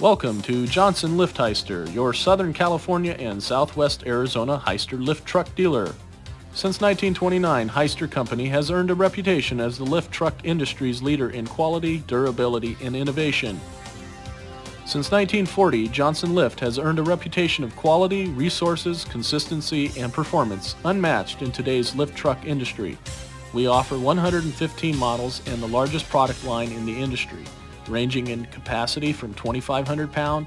Welcome to Johnson Lift Hyster, your Southern California and Southwest Arizona Hyster lift truck dealer. Since 1929, Hyster Company has earned a reputation as the lift truck industry's leader in quality, durability, and innovation. Since 1940, Johnson Lift has earned a reputation of quality, resources, consistency, and performance unmatched in today's lift truck industry. We offer 115 models and the largest product line in the industry ranging in capacity from 2,500 pound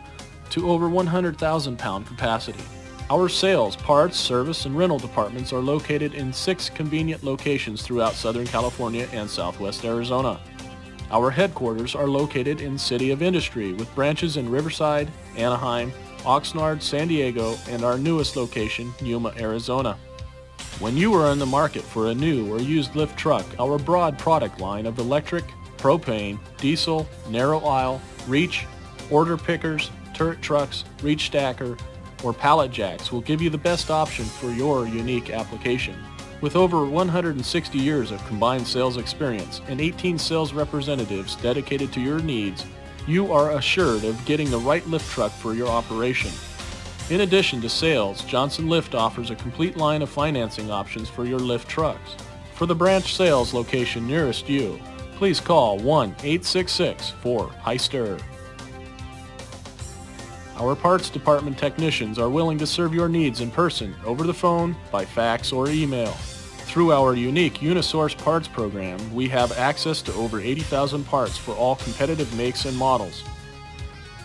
to over 100,000 pound capacity. Our sales, parts, service, and rental departments are located in six convenient locations throughout Southern California and Southwest Arizona. Our headquarters are located in City of Industry with branches in Riverside, Anaheim, Oxnard, San Diego, and our newest location, Yuma, Arizona. When you are in the market for a new or used lift truck, our broad product line of electric, propane, diesel, narrow aisle, reach, order pickers, turret trucks, reach stacker, or pallet jacks will give you the best option for your unique application. With over 160 years of combined sales experience and 18 sales representatives dedicated to your needs, you are assured of getting the right lift truck for your operation. In addition to sales, Johnson Lift offers a complete line of financing options for your lift trucks. For the branch sales location nearest you, please call 1-866-4-HYSTER. Our parts department technicians are willing to serve your needs in person, over the phone, by fax, or email. Through our unique Unisource parts program, we have access to over 80,000 parts for all competitive makes and models.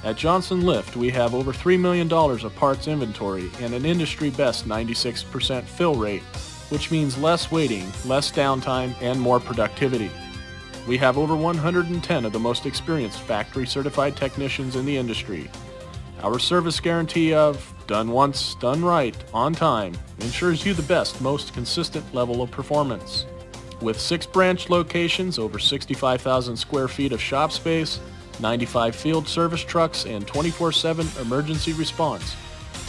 At Johnson Lift, we have over $3 million of parts inventory and an industry best 96% fill rate, which means less waiting, less downtime, and more productivity. We have over 110 of the most experienced factory certified technicians in the industry. Our service guarantee of done once, done right, on time ensures you the best, most consistent level of performance. With six branch locations, over 65,000 square feet of shop space, 95 field service trucks, and 24-7 emergency response,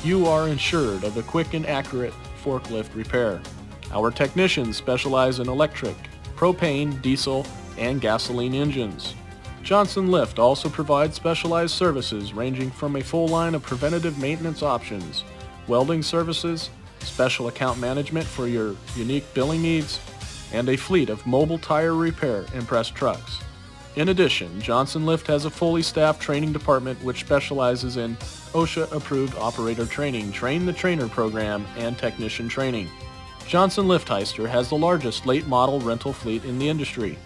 you are insured of a quick and accurate forklift repair. Our technicians specialize in electric, propane, diesel, and gasoline engines. Johnson Lift also provides specialized services ranging from a full line of preventative maintenance options, welding services, special account management for your unique billing needs, and a fleet of mobile tire repair and press trucks. In addition, Johnson Lift has a fully staffed training department which specializes in OSHA approved operator training, train the trainer program, and technician training. Johnson Lift Hyster has the largest late model rental fleet in the industry.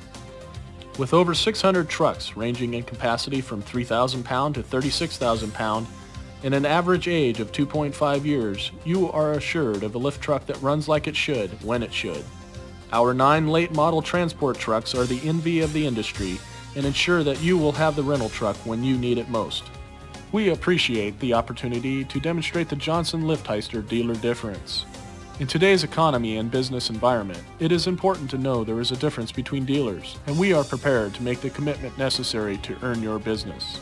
With over 600 trucks ranging in capacity from 3,000 pound to 36,000 pound and an average age of 2.5 years, you are assured of a lift truck that runs like it should when it should. Our nine late model transport trucks are the envy of the industry and ensure that you will have the rental truck when you need it most. We appreciate the opportunity to demonstrate the Johnson Lift Hyster dealer difference. In today's economy and business environment, it is important to know there is a difference between dealers, and we are prepared to make the commitment necessary to earn your business.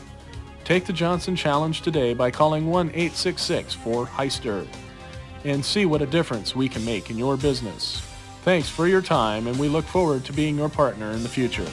Take the Johnson Challenge today by calling 1-866-4-HYSTER and see what a difference we can make in your business. Thanks for your time, and we look forward to being your partner in the future.